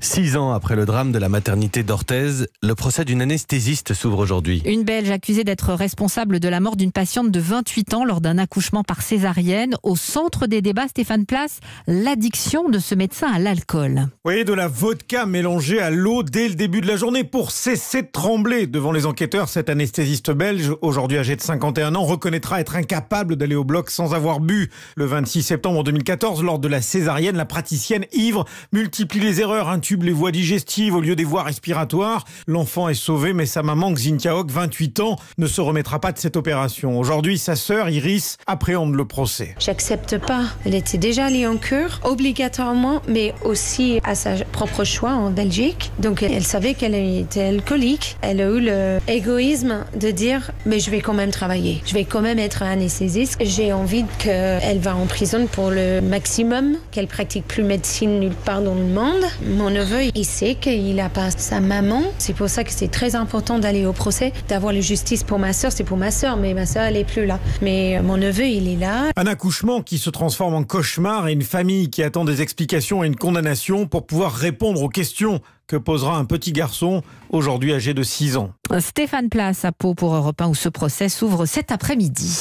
Six ans après le drame de la maternité d'Orthez, le procès d'une anesthésiste s'ouvre aujourd'hui. Une Belge accusée d'être responsable de la mort d'une patiente de 28 ans lors d'un accouchement par césarienne. Au centre des débats, Stéphane Place, l'addiction de ce médecin à l'alcool. Oui, de la vodka mélangée à l'eau dès le début de la journée pour cesser de trembler devant les enquêteurs. Cet anesthésiste belge, aujourd'hui âgé de 51 ans, reconnaîtra être incapable d'aller au bloc sans avoir bu. Le 26 septembre 2014, lors de la césarienne, la praticienne ivre multiplie les erreurs les voies digestives au lieu des voies respiratoires. L'enfant est sauvé, mais sa maman, Xintia 28 ans, ne se remettra pas de cette opération. Aujourd'hui, sa sœur, Iris, appréhende le procès. J'accepte pas. Elle était déjà allée en cure, obligatoirement, mais aussi à sa propre choix en Belgique. Donc, elle savait qu'elle était alcoolique. Elle a eu l'égoïsme de dire, mais je vais quand même travailler. Je vais quand même être anesthésiste. J'ai envie qu'elle va en prison pour le maximum, qu'elle pratique plus médecine nulle part dans le monde. Mon neveu, il sait qu'il n'a pas sa maman. C'est pour ça que c'est très important d'aller au procès, d'avoir la justice pour ma soeur. C'est pour ma soeur, mais ma soeur, elle est plus là. Mais mon neveu, il est là. Un accouchement qui se transforme en cauchemar et une famille qui attend des explications et une condamnation pour pouvoir répondre aux questions que posera un petit garçon aujourd'hui âgé de 6 ans. Stéphane Place à Pau pour Europe 1 où ce procès s'ouvre cet après-midi.